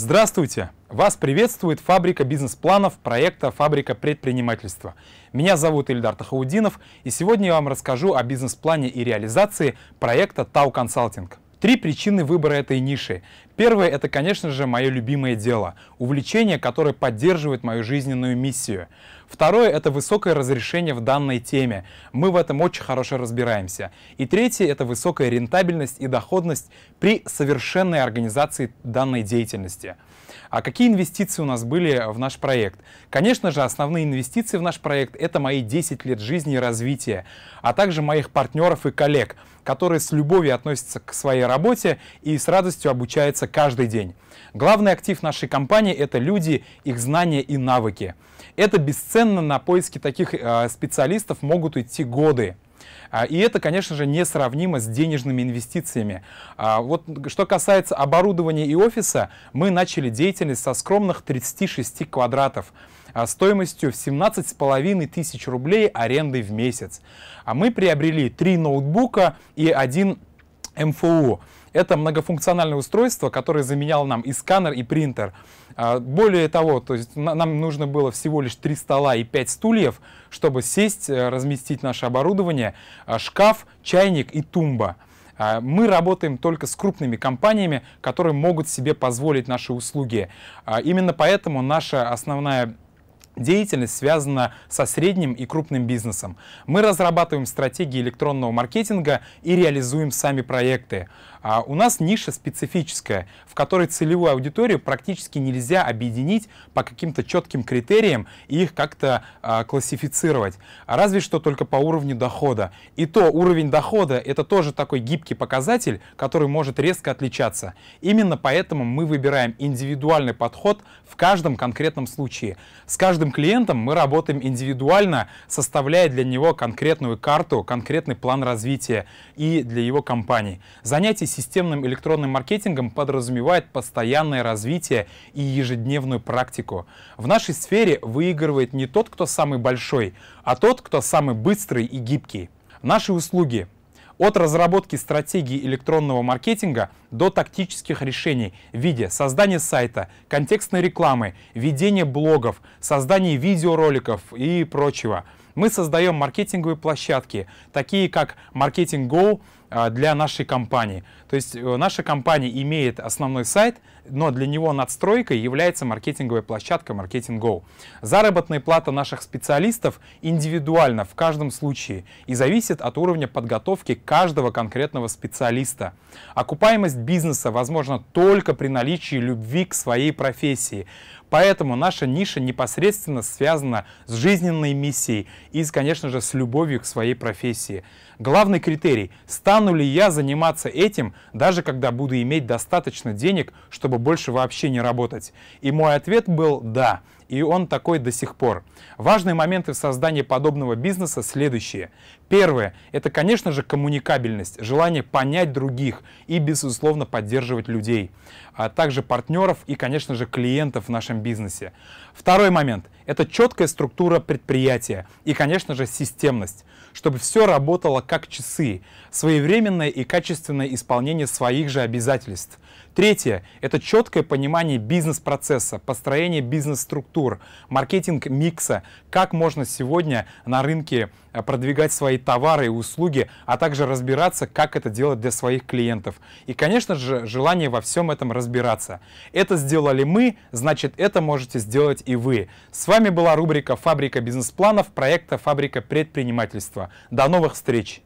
Здравствуйте! Вас приветствует фабрика бизнес-планов проекта «Фабрика предпринимательства». Меня зовут Ильдар Тахаудинов, и сегодня я вам расскажу о бизнес-плане и реализации проекта «Тау Консалтинг». Три причины выбора этой ниши. Первое – это, конечно же, мое любимое дело, увлечение, которое поддерживает мою жизненную миссию. Второе – это высокое разрешение в данной теме. Мы в этом очень хорошо разбираемся. И третье – это высокая рентабельность и доходность при совершенной организации данной деятельности. А какие инвестиции у нас были в наш проект? Конечно же, основные инвестиции в наш проект – это мои 10 лет жизни и развития, а также моих партнеров и коллег, которые с любовью относятся к своей работе и с радостью обучаются каждый день. Главный актив нашей компании – это люди, их знания и навыки. Это бесценно, на поиски таких э, специалистов могут идти годы. А, и это, конечно же, несравнимо с денежными инвестициями. А, вот что касается оборудования и офиса, мы начали деятельность со скромных 36 квадратов а, стоимостью в 17,5 тысяч рублей аренды в месяц. А мы приобрели три ноутбука и один МФУ. Это многофункциональное устройство, которое заменяло нам и сканер, и принтер. А, более того, то есть нам нужно было всего лишь три стола и пять стульев, чтобы сесть, э, разместить наше оборудование, а, шкаф, чайник и тумба. А, мы работаем только с крупными компаниями, которые могут себе позволить наши услуги. Именно поэтому наша основная деятельность связана со средним и крупным бизнесом. Мы разрабатываем стратегии электронного маркетинга и реализуем сами проекты. А у нас ниша специфическая, в которой целевую аудиторию практически нельзя объединить по каким-то четким критериям и их как-то а, классифицировать. Разве что только по уровню дохода. И то уровень дохода это тоже такой гибкий показатель, который может резко отличаться. Именно поэтому мы выбираем индивидуальный подход в каждом конкретном случае. С каждым клиентом мы работаем индивидуально, составляя для него конкретную карту, конкретный план развития и для его компании. Занятие системным электронным маркетингом подразумевает постоянное развитие и ежедневную практику. В нашей сфере выигрывает не тот, кто самый большой, а тот, кто самый быстрый и гибкий. Наши услуги от разработки стратегии электронного маркетинга до тактических решений в виде создания сайта, контекстной рекламы, ведения блогов, создания видеороликов и прочего. Мы создаем маркетинговые площадки, такие как Marketing Go, для нашей компании. То есть э, наша компания имеет основной сайт, но для него надстройкой является маркетинговая площадка Marketing Go. Заработная плата наших специалистов индивидуальна в каждом случае и зависит от уровня подготовки каждого конкретного специалиста. Окупаемость бизнеса возможна только при наличии любви к своей профессии. Поэтому наша ниша непосредственно связана с жизненной миссией и, конечно же, с любовью к своей профессии. Главный критерий – стану ли я заниматься этим, даже когда буду иметь достаточно денег, чтобы больше вообще не работать? И мой ответ был «да» и он такой до сих пор. Важные моменты в создании подобного бизнеса следующие. Первое – это, конечно же, коммуникабельность, желание понять других и, безусловно, поддерживать людей, а также партнеров и, конечно же, клиентов в нашем бизнесе. Второй момент – это четкая структура предприятия и, конечно же, системность, чтобы все работало как часы, своевременное и качественное исполнение своих же обязательств. Третье – это четкое понимание бизнес-процесса, построение бизнес-структур, маркетинг микса, как можно сегодня на рынке э, продвигать свои товары и услуги, а также разбираться, как это делать для своих клиентов. И, конечно же, желание во всем этом разбираться. Это сделали мы, значит, это можете сделать и вы. С вами была рубрика «Фабрика бизнес-планов» проекта «Фабрика предпринимательства». До новых встреч!